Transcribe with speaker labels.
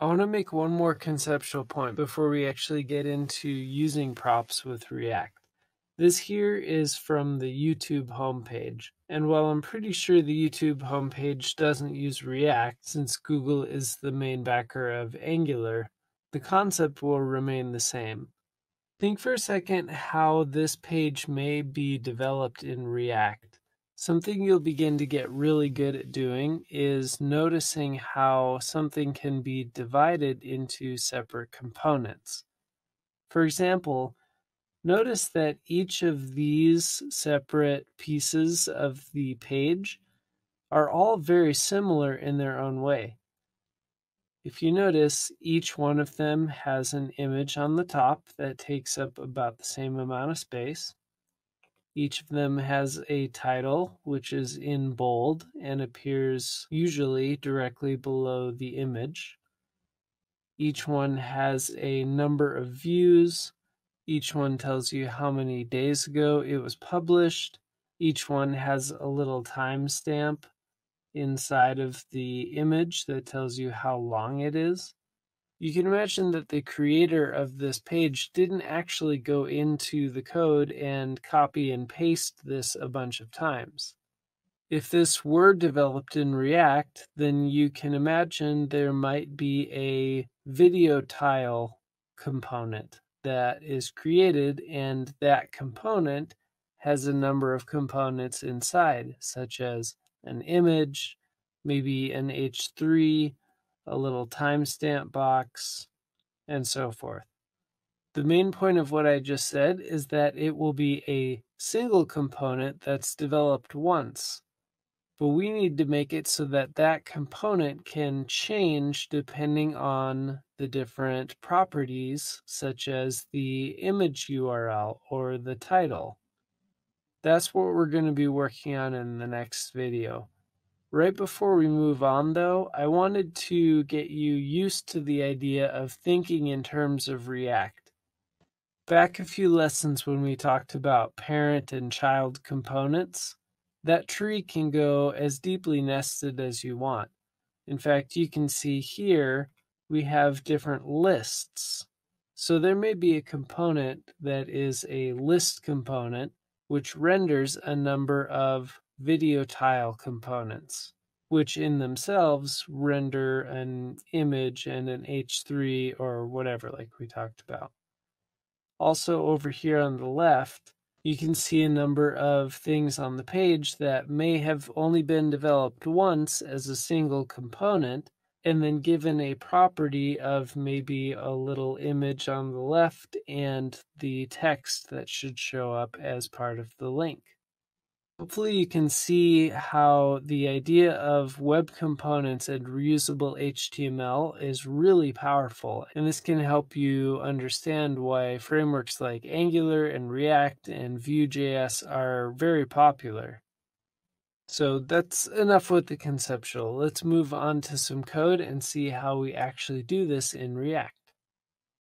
Speaker 1: I want to make one more conceptual point before we actually get into using props with React. This here is from the YouTube homepage. And while I'm pretty sure the YouTube homepage doesn't use React since Google is the main backer of Angular, the concept will remain the same. Think for a second how this page may be developed in React. Something you'll begin to get really good at doing is noticing how something can be divided into separate components. For example, notice that each of these separate pieces of the page are all very similar in their own way. If you notice, each one of them has an image on the top that takes up about the same amount of space. Each of them has a title, which is in bold and appears usually directly below the image. Each one has a number of views. Each one tells you how many days ago it was published. Each one has a little timestamp inside of the image that tells you how long it is. You can imagine that the creator of this page didn't actually go into the code and copy and paste this a bunch of times. If this were developed in React, then you can imagine there might be a video tile component that is created, and that component has a number of components inside, such as an image, maybe an H3, a little timestamp box, and so forth. The main point of what I just said is that it will be a single component that's developed once. But we need to make it so that that component can change depending on the different properties, such as the image URL or the title. That's what we're going to be working on in the next video. Right before we move on, though, I wanted to get you used to the idea of thinking in terms of React. Back a few lessons when we talked about parent and child components, that tree can go as deeply nested as you want. In fact, you can see here we have different lists. So there may be a component that is a list component, which renders a number of video tile components, which in themselves render an image and an H3 or whatever, like we talked about. Also, over here on the left, you can see a number of things on the page that may have only been developed once as a single component and then given a property of maybe a little image on the left and the text that should show up as part of the link. Hopefully you can see how the idea of web components and reusable HTML is really powerful, and this can help you understand why frameworks like Angular and React and Vue.js are very popular. So that's enough with the conceptual. Let's move on to some code and see how we actually do this in React.